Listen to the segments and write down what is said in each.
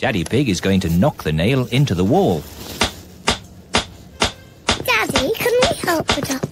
Daddy Pig is going to knock the nail into the wall. Daddy, can we help the picture?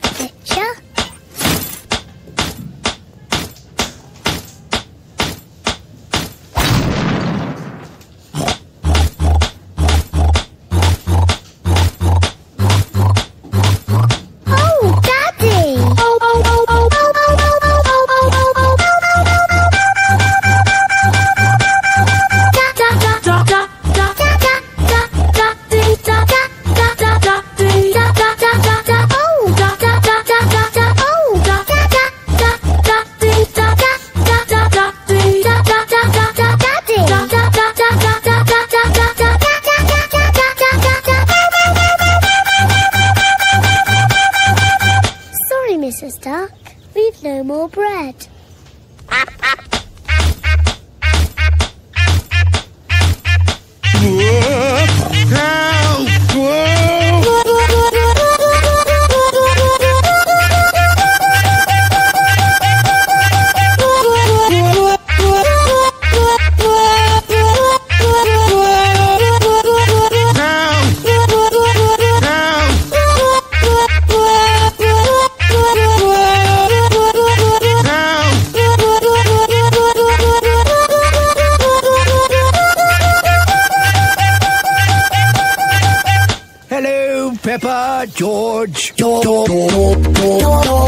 stuck. We've no more bread. Peppa George. George. George. George.